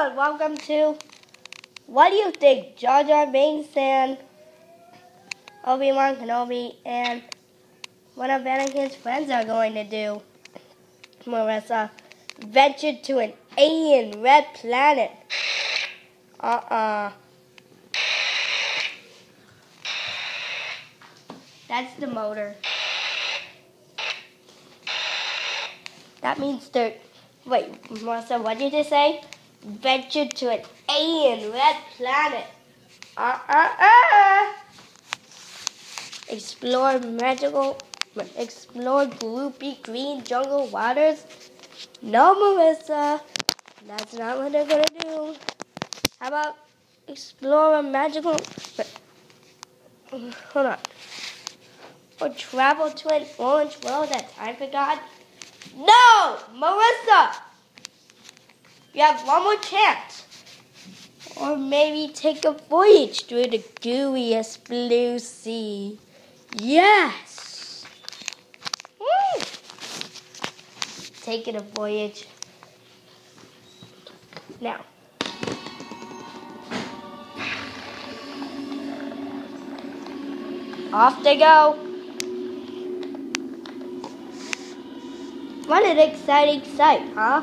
And welcome to What do you think Jar Jar Binks and Obi-Wan Kenobi and one of Anakin's friends are going to do? Marissa venture to an alien red planet. Uh-uh. That's the motor. That means they're. Wait, Marissa, what did you say? Venture to an alien red planet. Uh uh uh. Explore magical. Explore gloopy green jungle waters. No, Marissa. That's not what they're gonna do. How about explore a magical. Hold on. Or travel to an orange world that I forgot. No! Marissa! You have one more chance. Or maybe take a voyage through the gooeyest blue sea. Yes! Woo! Taking a voyage. Now. Off they go. What an exciting sight, huh?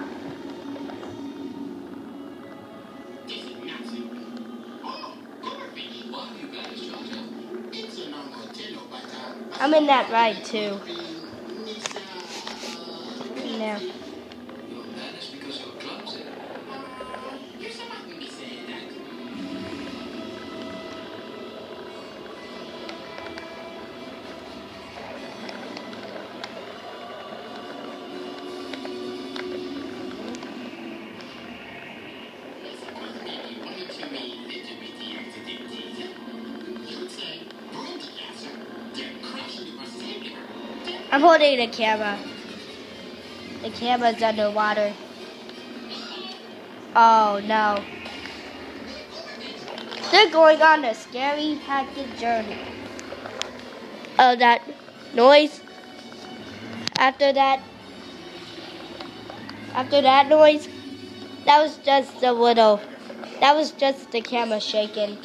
I'm in that ride too. Now. I'm holding the camera. The camera's underwater. Oh no. They're going on a scary package journey. Oh, that noise. After that, after that noise, that was just a little, that was just the camera shaking.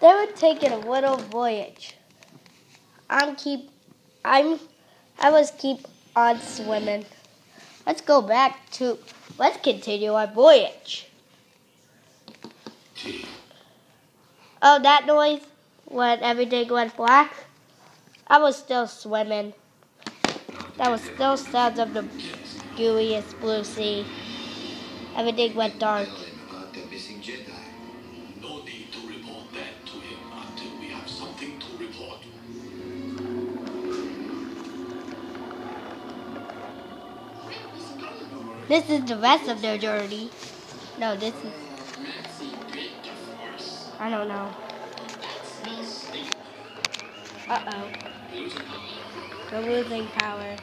They were taking a little voyage. I'm keep I'm I was keep on swimming. Let's go back to let's continue our voyage. Oh that noise when everything went black? I was still swimming. That was still sounds of the gooeyest blue sea. Everything went dark. This is the rest of their journey. No, this is. I don't know. Uh oh. They're losing power.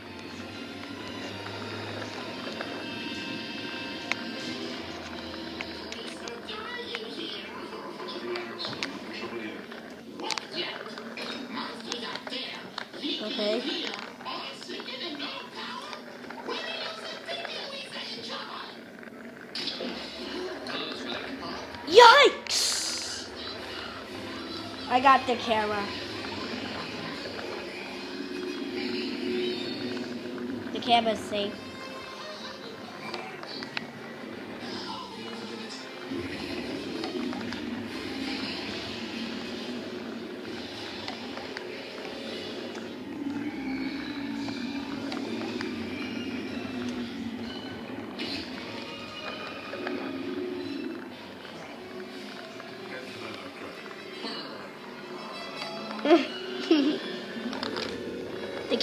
Yikes! I got the camera. The camera's safe.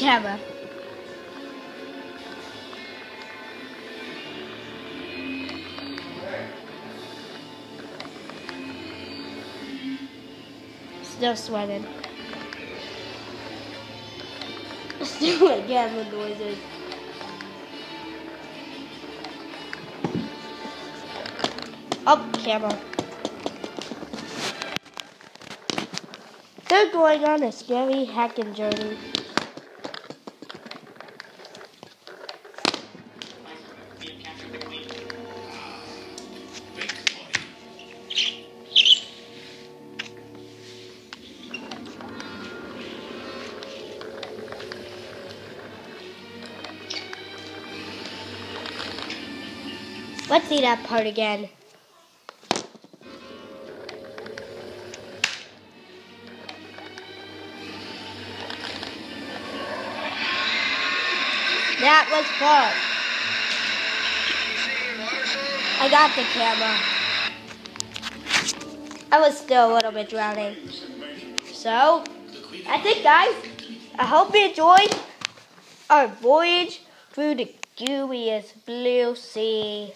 Camera. Still sweating. Still again the noises. Oh, camera. They're going on a scary hacking journey. Let's see that part again. That was fun. I got the camera. I was still a little bit drowning. So, that's it guys. I hope you enjoyed our voyage through the gooeyest blue sea.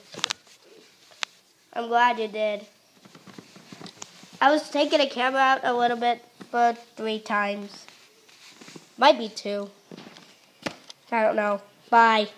I'm glad you did. I was taking the camera out a little bit for three times. Might be two. I don't know. Bye.